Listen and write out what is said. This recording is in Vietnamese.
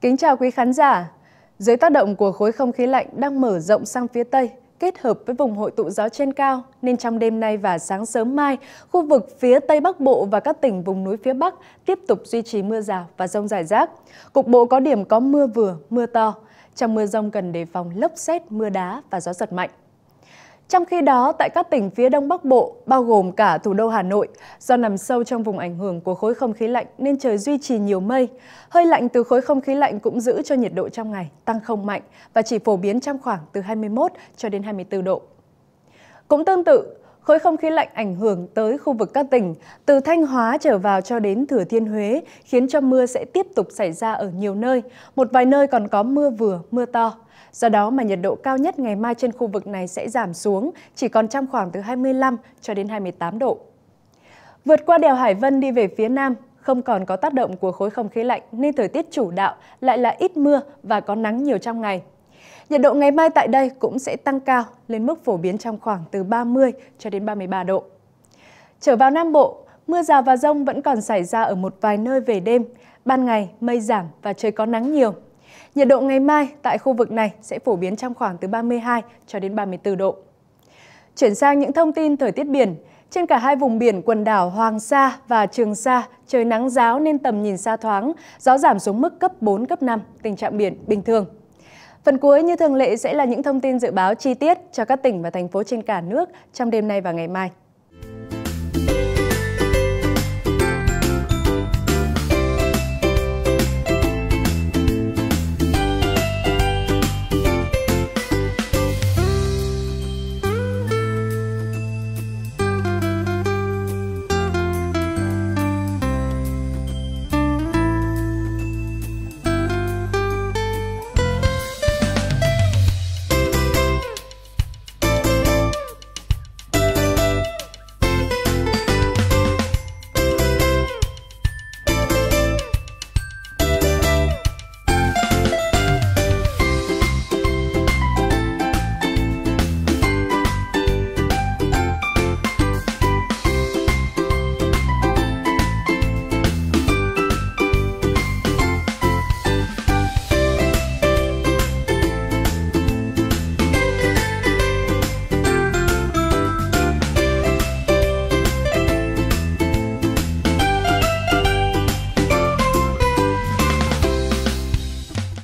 kính chào quý khán giả. Dưới tác động của khối không khí lạnh đang mở rộng sang phía Tây, kết hợp với vùng hội tụ gió trên cao, nên trong đêm nay và sáng sớm mai, khu vực phía Tây Bắc Bộ và các tỉnh vùng núi phía Bắc tiếp tục duy trì mưa rào và rông rải rác. Cục bộ có điểm có mưa vừa, mưa to. Trong mưa rông cần đề phòng lốc xét, mưa đá và gió giật mạnh. Trong khi đó, tại các tỉnh phía Đông Bắc Bộ, bao gồm cả thủ đô Hà Nội, do nằm sâu trong vùng ảnh hưởng của khối không khí lạnh nên trời duy trì nhiều mây. Hơi lạnh từ khối không khí lạnh cũng giữ cho nhiệt độ trong ngày tăng không mạnh và chỉ phổ biến trong khoảng từ 21 cho đến 24 độ. Cũng tương tự, khối không khí lạnh ảnh hưởng tới khu vực các tỉnh từ Thanh Hóa trở vào cho đến Thừa Thiên Huế, khiến cho mưa sẽ tiếp tục xảy ra ở nhiều nơi. Một vài nơi còn có mưa vừa, mưa to. Do đó mà nhiệt độ cao nhất ngày mai trên khu vực này sẽ giảm xuống, chỉ còn trong khoảng từ 25 cho đến 28 độ. Vượt qua đèo Hải Vân đi về phía Nam, không còn có tác động của khối không khí lạnh nên thời tiết chủ đạo lại là ít mưa và có nắng nhiều trong ngày. Nhiệt độ ngày mai tại đây cũng sẽ tăng cao lên mức phổ biến trong khoảng từ 30 cho đến 33 độ. Trở vào Nam Bộ, mưa rào và rông vẫn còn xảy ra ở một vài nơi về đêm. Ban ngày mây giảm và trời có nắng nhiều. Nhiệt độ ngày mai tại khu vực này sẽ phổ biến trong khoảng từ 32 cho đến 34 độ. Chuyển sang những thông tin thời tiết biển. Trên cả hai vùng biển quần đảo Hoàng Sa và Trường Sa, trời nắng giáo nên tầm nhìn xa thoáng, gió giảm xuống mức cấp 4, cấp 5, tình trạng biển bình thường. Phần cuối, như thường lệ, sẽ là những thông tin dự báo chi tiết cho các tỉnh và thành phố trên cả nước trong đêm nay và ngày mai.